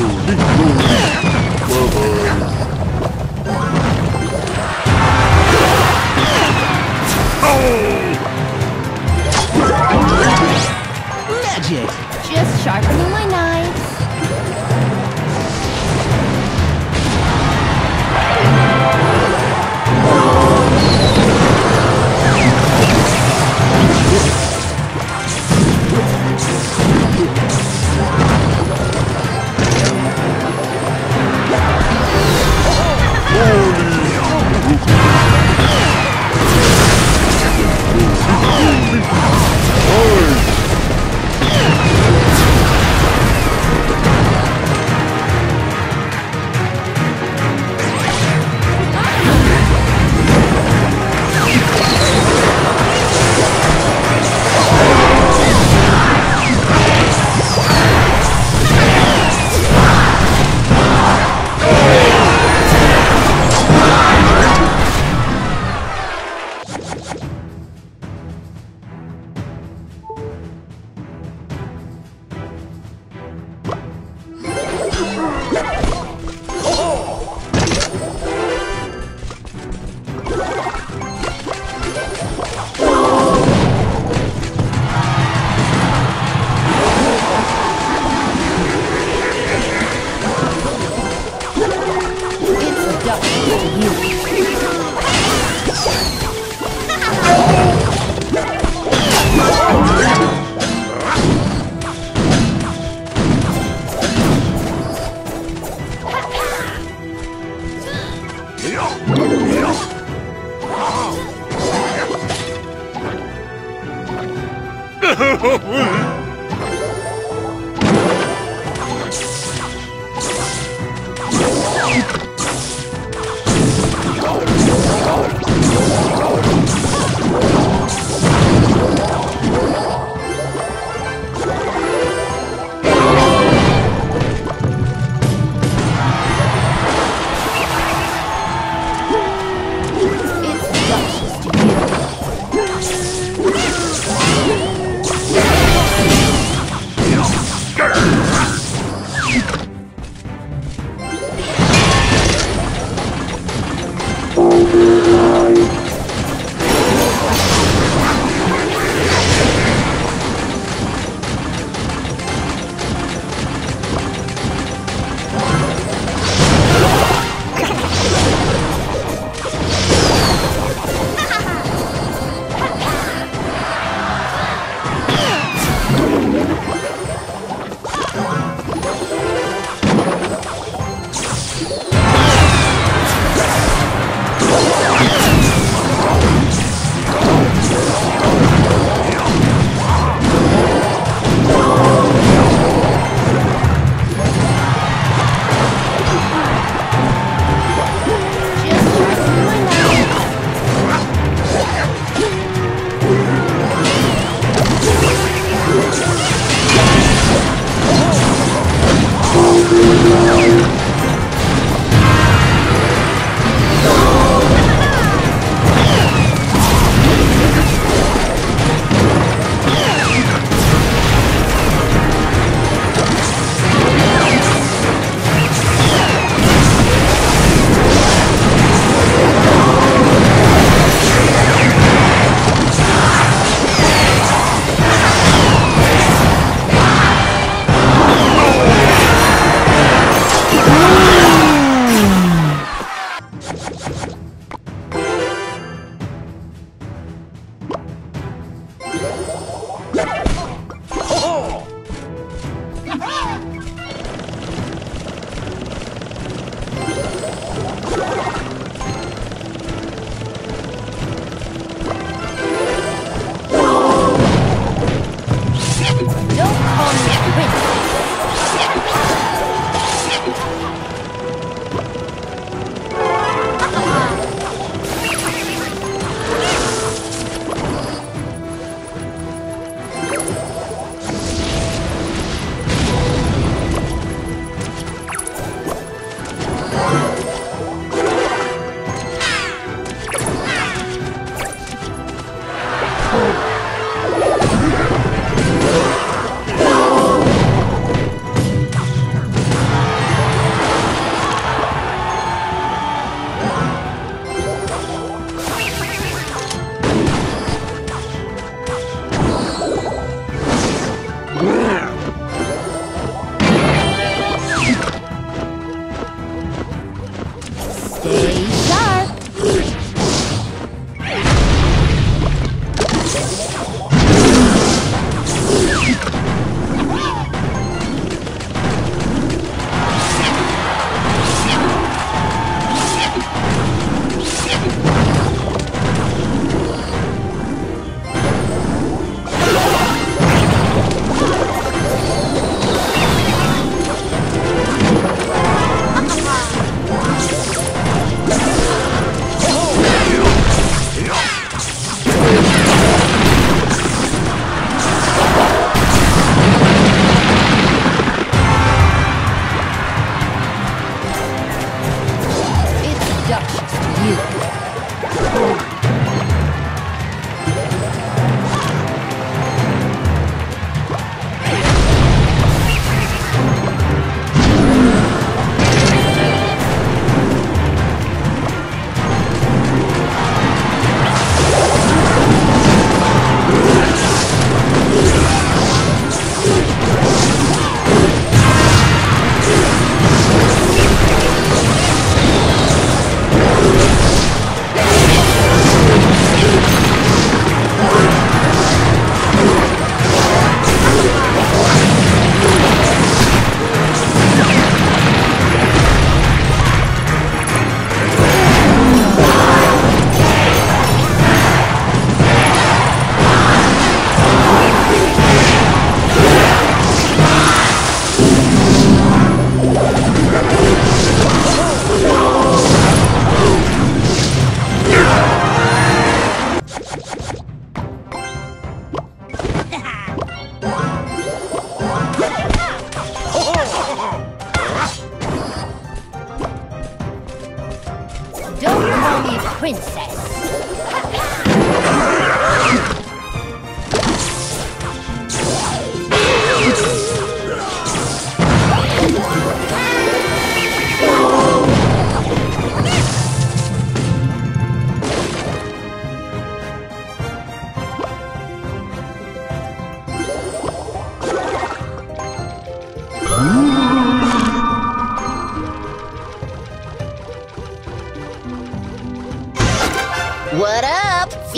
Holy.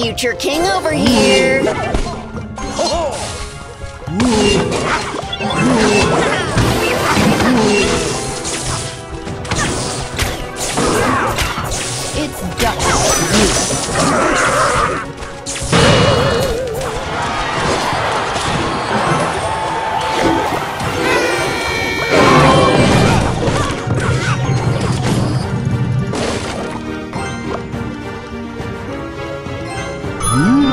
Future King over here. Kneel,